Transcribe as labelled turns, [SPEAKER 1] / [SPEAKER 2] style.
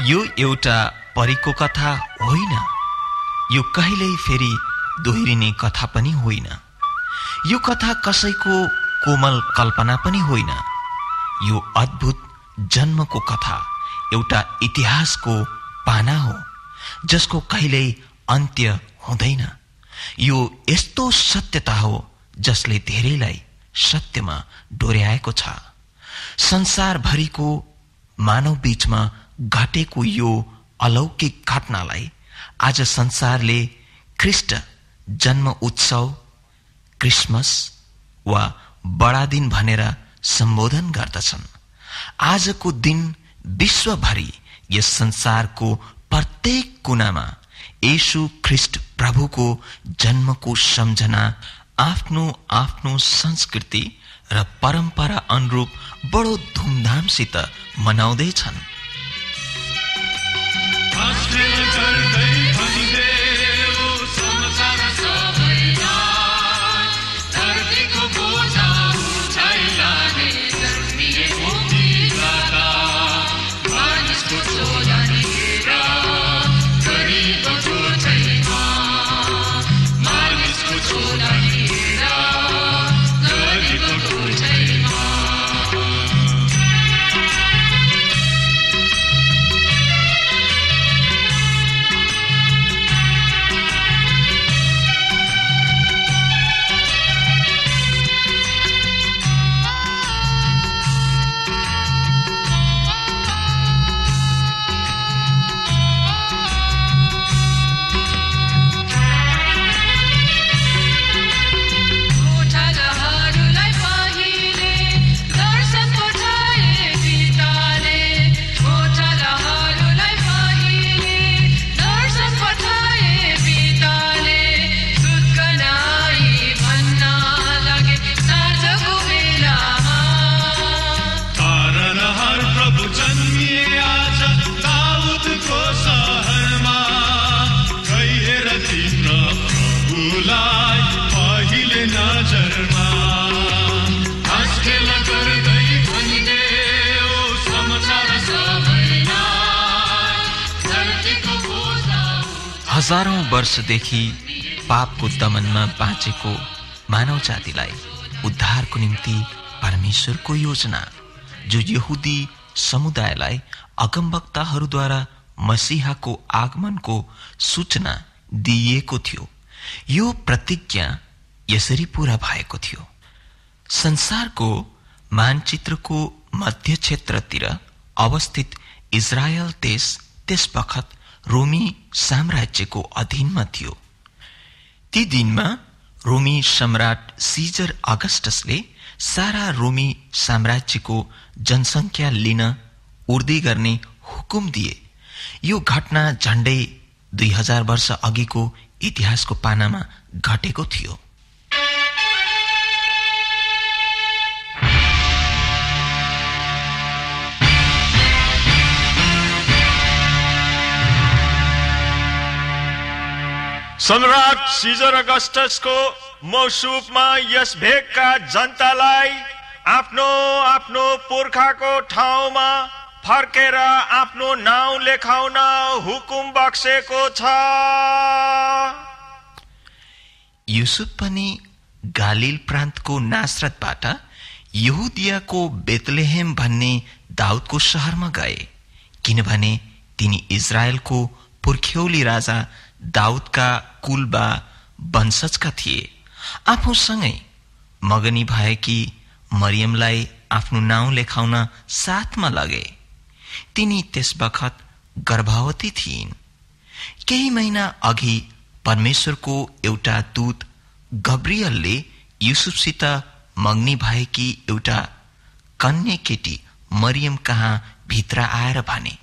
[SPEAKER 1] यो एउटा परीको कथा होइन। यो कहिल्यै फेरि दोहोरिने कथा पनि होइन। यो कथा कसैको कोमल कल्पना पनि होइन। यो अद्भुत जन्मको कथा एउटा इतिहासको पाना हो जसको कहिल्यै अन्त्य हुँदैन। यो यस्तो सत्यता हो जसले धेरैलाई सत्यमा डोर्याएको छ। संसारभरिको मानव बीचमा घटेको यो अलौकिक घटनालाई आज संसारले ख्रिस्ट जन्म उत्सव क्रिसमस वा बडा दिन भनेर सम्बोधन गर्दछन्। आजको दिन विश्वभरि यस संसारको प्रत्येक कुनामा येशु ख्रिस्ट प्रभुको जन्मको सम्झना आफ्नो आफ्नो संस्कृति र परम्परा अनुरूप बडो धुमधामसित मनाउँदैछन्। Santa हजारौं वर्षदेखि पापको दमनमा बाँचेको मानव जातिलाई उद्धारको निम्ति परमेश्वरको योजना जो यहुदी समुदायलाई अगमवक्ताहरूद्वारा मसिहाको आगमनको सूचना दिइएको थियो। यो प्रतिज्ञा यसरी पूरा भएको थियो। संसारको मानचित्रको मध्य क्षेत्रतिर अवस्थित इजरायल देश त्यस बखत रोमी साम्राज्यको अधीनमा थियो। ती दिनमा रोमी सम्राट सिजर अगस्टसले सारा रोमी साम्राज्यको जनसङ्ख्या लिन उर्दी गर्ने हुकुम दिए। यो घटना झण्डै दुई हजार वर्ष अघिको इतिहासको पानामा घटेको थियो।
[SPEAKER 2] सम्राट सिजर अगस्टसको मौसुफमा यस भेगका जनतालाई आफ्नो आफ्नो पुर्खाको ठाउँमा फर्केर आफ्नो नाउँ लेखाउन हुकुम बक्सेको छ।
[SPEAKER 1] युसुफ पनि गालिल प्रान्तको नासरतबाट यहुदियाको बेतलेहेम भन्ने दाउदको सहरमा गए किनभने तिनी इजरायलको पुर्ख्यौली राजा दाउदका कुलबा वंशजका थिए। आफूसँगै मगनी भएकी मरियमलाई आफ्नो नाउँ लेखाउन साथमा लगे। तिनी त्यस बखत गर्भवती थिइन्। केही महिना अघि परमेश्वरको एउटा दूत गब्रियलले युसुफसित मग्नी भएकी एउटा कन्या केटी मरियम कहाँ भित्र आएर भने।